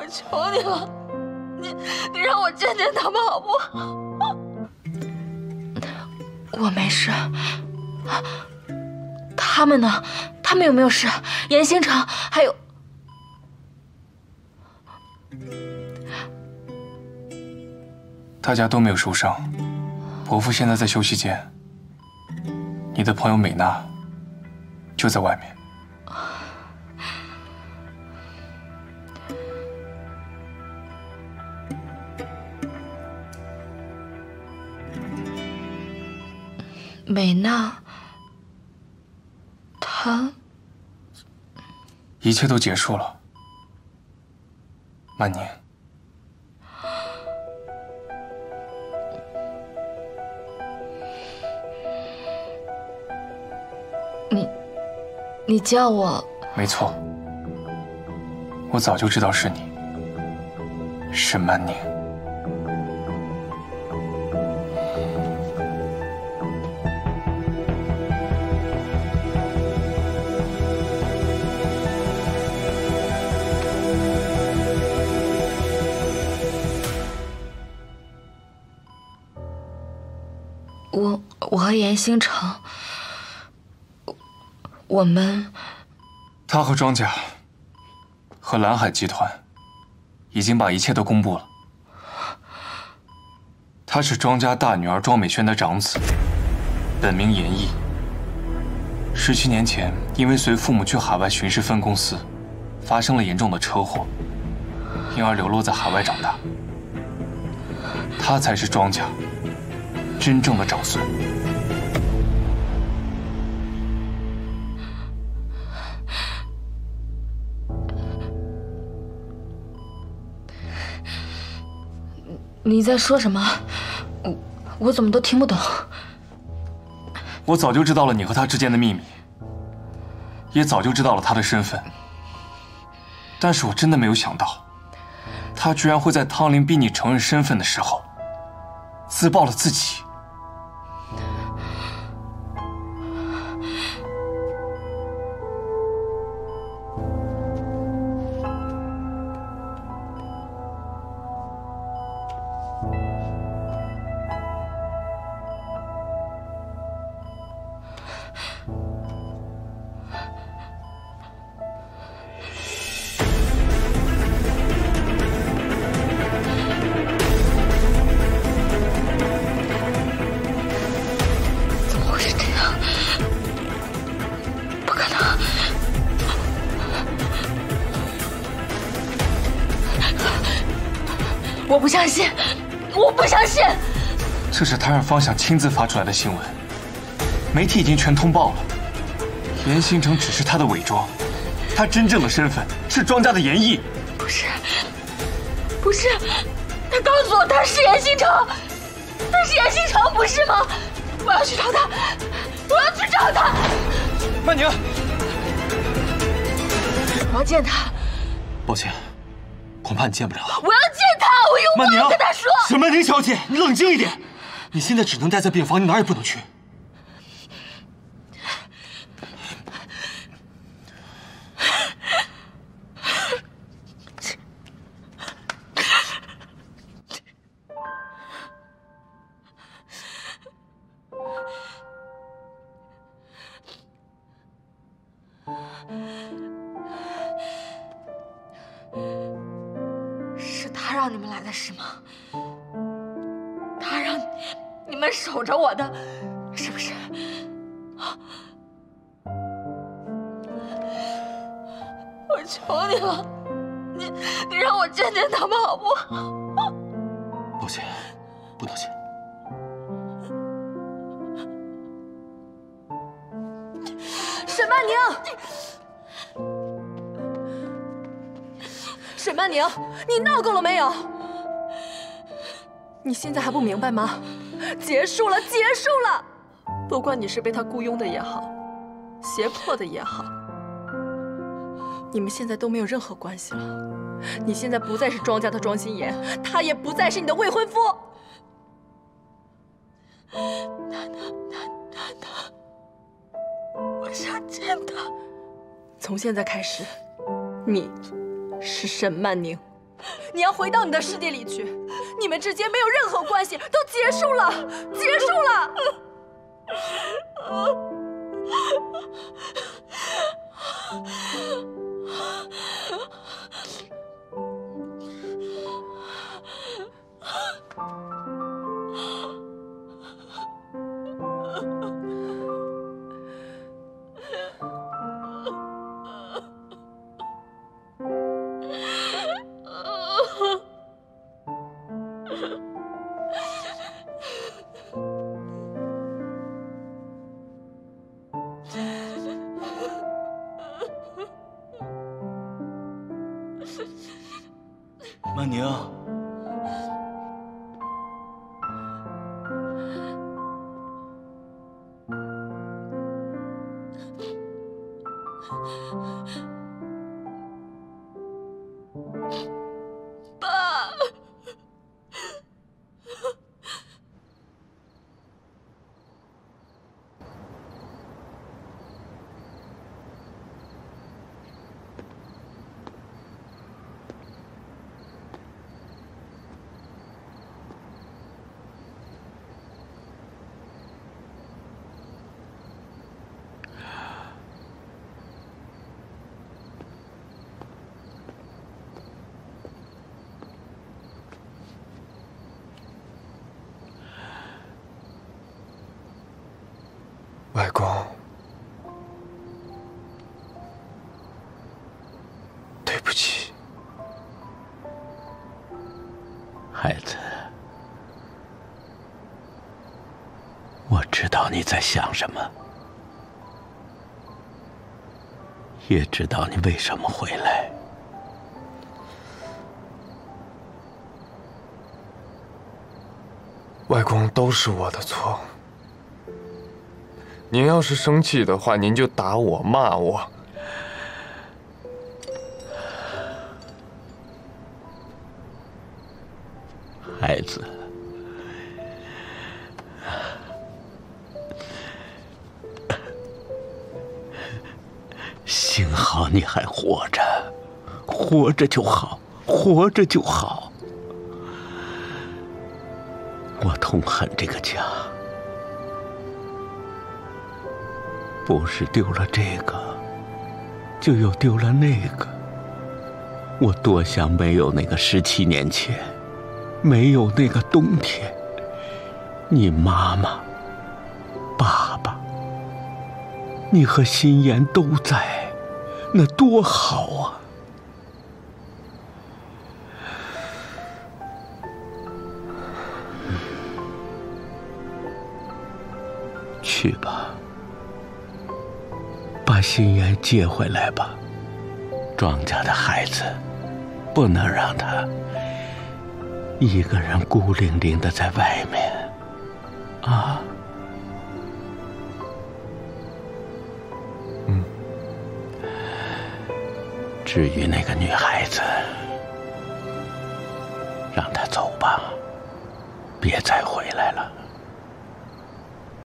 我求你了，你你让我见见他们好不好？我没事。他们呢？他们有没有事？严星辰还有……大家都没有受伤。伯父现在在休息间。你的朋友美娜就在外面。美娜，她一切都结束了，曼宁。你，你叫我？没错，我早就知道是你，沈曼宁。我我和严星城，我们，他和庄家和蓝海集团已经把一切都公布了。他是庄家大女儿庄美萱的长子，本名严毅。十七年前，因为随父母去海外巡视分公司，发生了严重的车祸，因而流落在海外长大。他才是庄家。真正的长孙，你在说什么？我我怎么都听不懂。我早就知道了你和他之间的秘密，也早就知道了他的身份，但是我真的没有想到，他居然会在汤林逼你承认身份的时候，自爆了自己。我不相信，我不相信！这是他让方想亲自发出来的新闻，媒体已经全通报了。严星城只是他的伪装，他真正的身份是庄家的严毅。不是，不是，他告诉我他是严星城，他是严星城，不是吗？我要去找他，我要去找他。曼宁，我要见他。抱歉。恐怕你见不了。我要见有话要跟他说。沈曼宁小姐，你冷静一点。你现在只能待在病房，你哪儿也不能去。让你们来的是吗？他让你们守着我的，是不是？我求你了，你你让我见见他们好不好？抱歉，不道歉。沈曼宁。沈曼宁，你闹够了没有？你现在还不明白吗？结束了，结束了！不管你是被他雇佣的也好，胁迫的也好，你们现在都没有任何关系了。你现在不再是庄家的庄心妍，他也不再是你的未婚夫。娜娜，娜娜娜，我想见他。从现在开始，你。是沈曼宁，你要回到你的世界里去，你们之间没有任何关系，都结束了，结束了。安宁，外公，对不起，孩子，我知道你在想什么，也知道你为什么回来。外公都是我的错。您要是生气的话，您就打我、骂我。孩子，幸好你还活着，活着就好，活着就好。我痛恨这个家，不是丢了这个，就又丢了那个。我多想没有那个十七年前。没有那个冬天，你妈妈、爸爸，你和心妍都在，那多好啊！去吧，把心妍接回来吧。庄家的孩子，不能让他。一个人孤零零的在外面，啊，至于那个女孩子，让她走吧，别再回来了。